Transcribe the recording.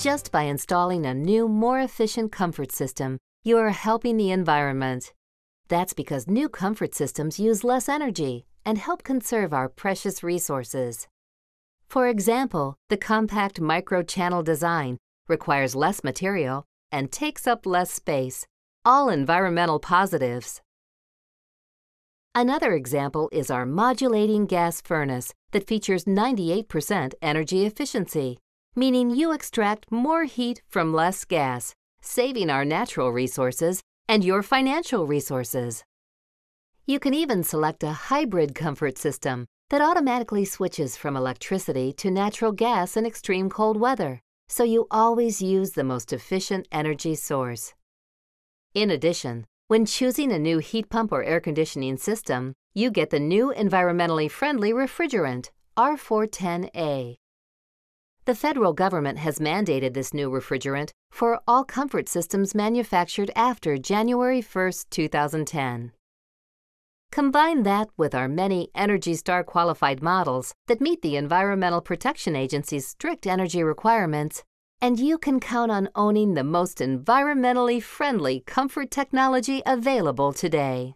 Just by installing a new, more efficient comfort system, you are helping the environment. That's because new comfort systems use less energy and help conserve our precious resources. For example, the compact micro-channel design requires less material and takes up less space, all environmental positives. Another example is our modulating gas furnace that features 98% energy efficiency, meaning you extract more heat from less gas, saving our natural resources and your financial resources. You can even select a hybrid comfort system that automatically switches from electricity to natural gas in extreme cold weather, so you always use the most efficient energy source. In addition, when choosing a new heat pump or air conditioning system, you get the new environmentally friendly refrigerant, R410A. The federal government has mandated this new refrigerant for all comfort systems manufactured after January 1, 2010. Combine that with our many Energy Star qualified models that meet the Environmental Protection Agency's strict energy requirements, and you can count on owning the most environmentally friendly comfort technology available today.